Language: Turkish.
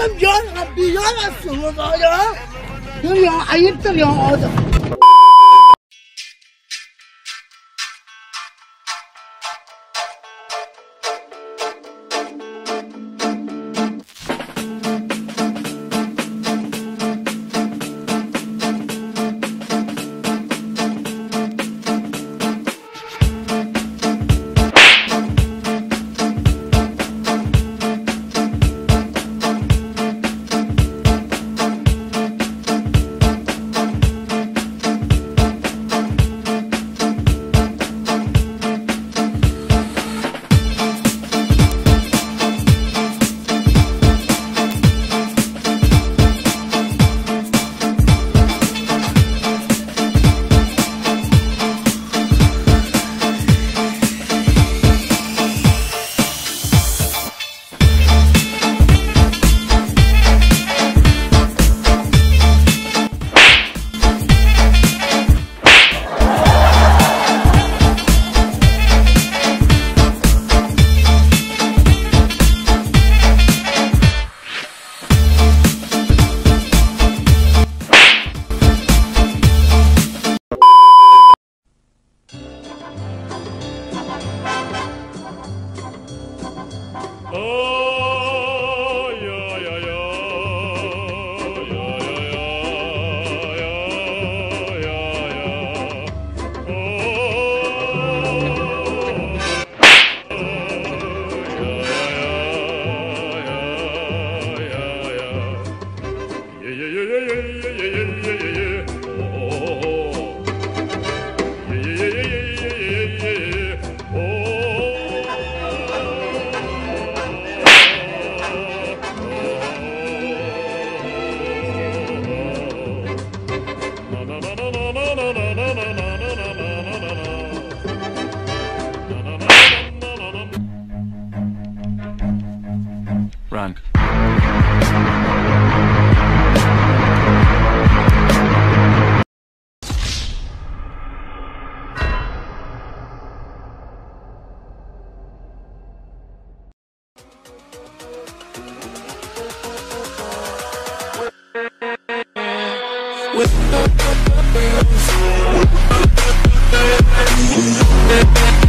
oğlum ya. Bir yanasın orada ya. Dur ya ayıptır ya. We'll.